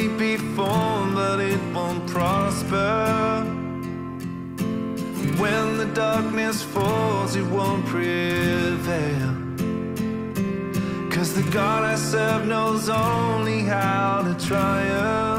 may be formed, but it won't prosper. When the darkness falls, it won't prevail. Cause the God I serve knows only how to triumph.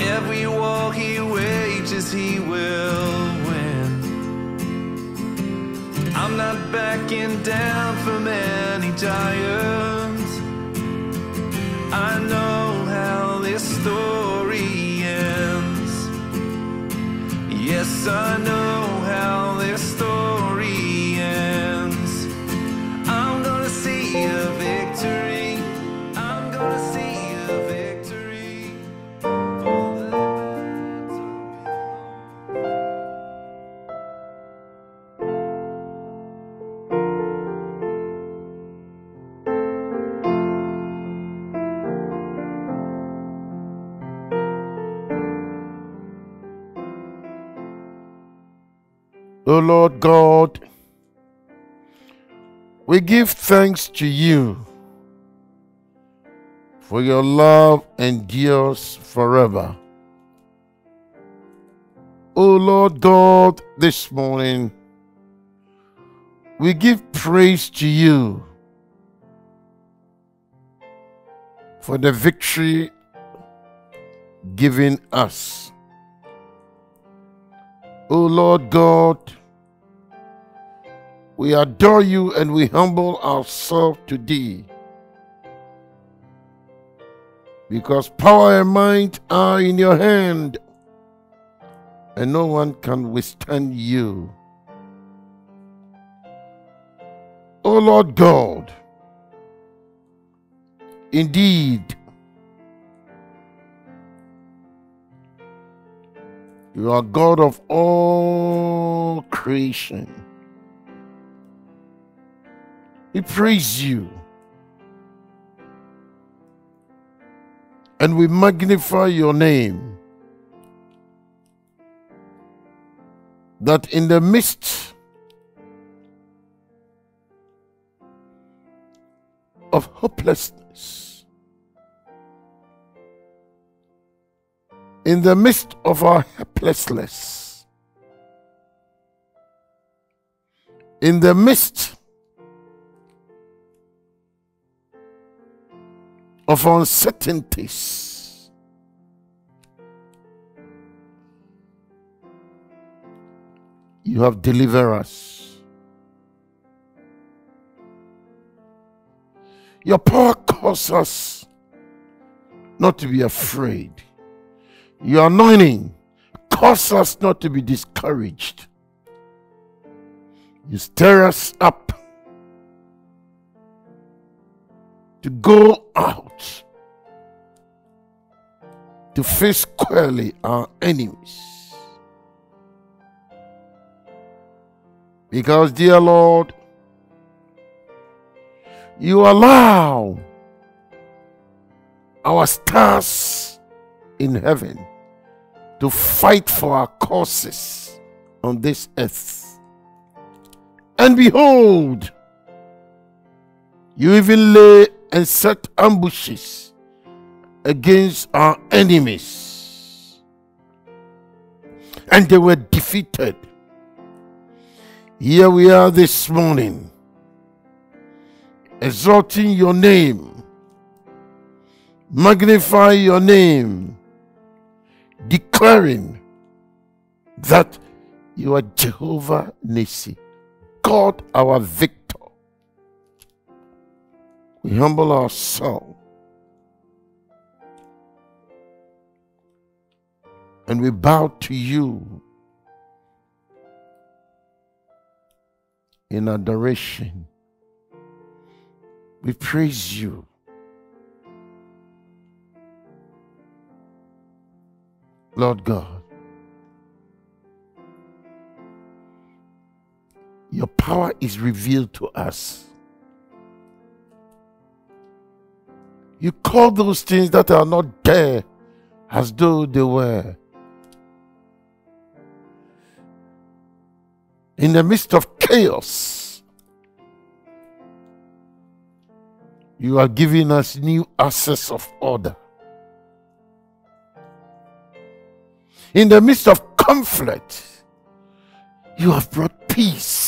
Every war he wages, he will win. I'm not backing down from any giants. I know how this story ends. Yes, I know O Lord God, we give thanks to you for your love endures forever. O Lord God, this morning we give praise to you for the victory given us. O Lord God, we adore you and we humble ourselves to thee. Because power and might are in your hand, and no one can withstand you. O Lord God, indeed, you are God of all creation. We praise you. And we magnify your name. That in the midst of hopelessness, in the midst of our helplessness, in the midst of uncertainties. You have delivered us. Your power causes us not to be afraid. Your anointing causes us not to be discouraged. You stir us up to go out to face squarely our enemies. Because, dear Lord, you allow our stars in heaven to fight for our causes on this earth. And behold, you even lay and set ambushes against our enemies. And they were defeated. Here we are this morning, exalting your name, magnify your name, declaring that you are Jehovah Nissi, God our victor. We humble our soul. And we bow to you in adoration. We praise you. Lord God, your power is revealed to us. You call those things that are not there as though they were. In the midst of chaos, you are giving us new access of order. In the midst of conflict, you have brought peace.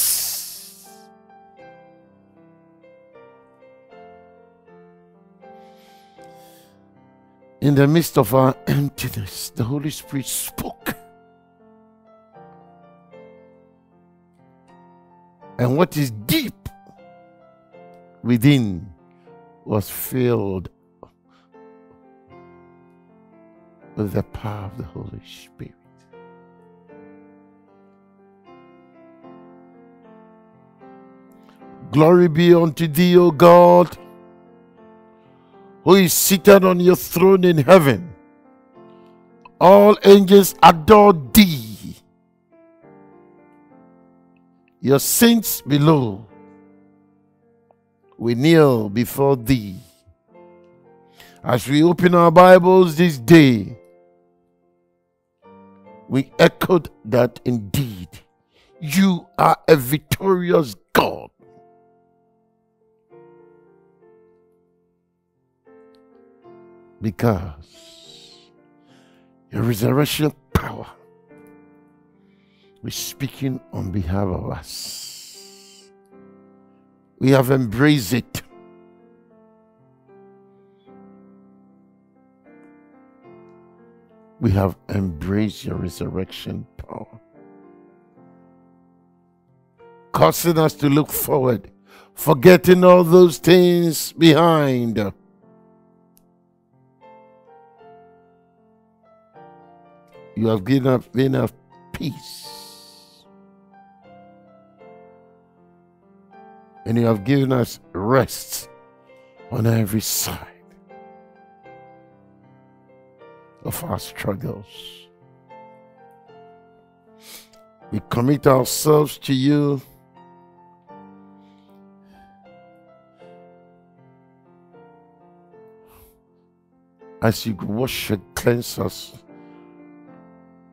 In the midst of our emptiness, the Holy Spirit spoke. And what is deep within was filled with the power of the Holy Spirit. Glory be unto thee, O God, who is seated on your throne in heaven. All angels adore thee. Your saints below, we kneel before thee. As we open our Bibles this day, we echoed that indeed you are a victorious God. Because your resurrection power is speaking on behalf of us. We have embraced it. we have embraced your resurrection power, causing us to look forward, forgetting all those things behind. You have given us, given us peace. And you have given us rest on every side of our struggles. We commit ourselves to you. As you wash and cleanse us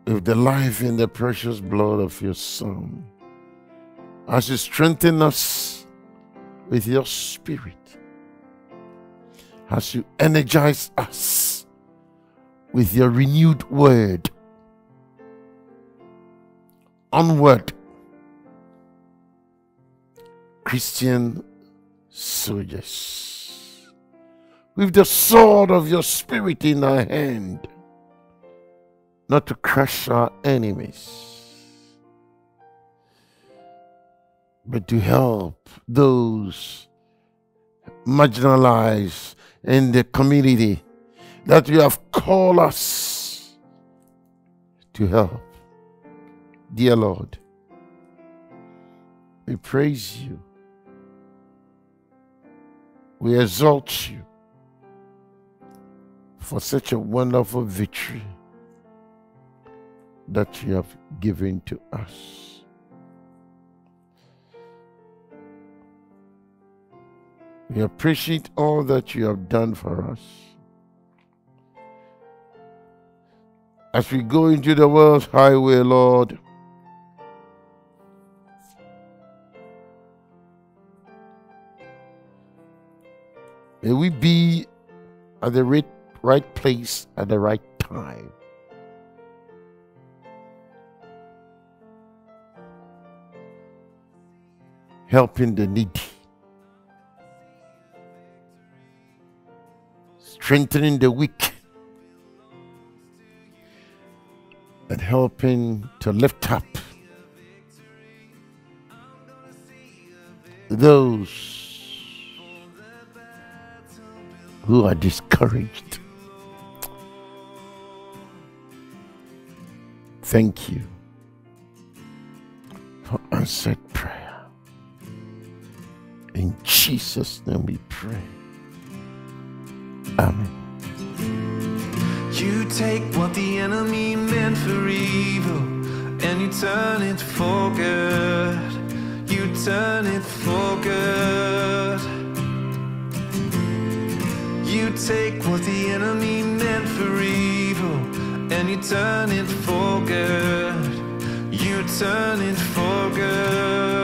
with the life in the precious blood of your Son, as you strengthen us with your Spirit, as you energize us with your renewed word. Onward, Christian soldiers, with the sword of your spirit in our hand, not to crush our enemies, but to help those marginalized in the community that you have called us to help. Dear Lord, we praise you. We exalt you for such a wonderful victory that you have given to us. We appreciate all that you have done for us. As we go into the world's highway, Lord, may we be at the right, right place at the right time. Helping the needy, strengthening the weak, and helping to lift up those who are discouraged. Thank you for answered. Jesus' name we pray. Amen. You take what the enemy meant for evil and you turn it for good. You turn it for good. You take what the enemy meant for evil and you turn it for good. You turn it for good.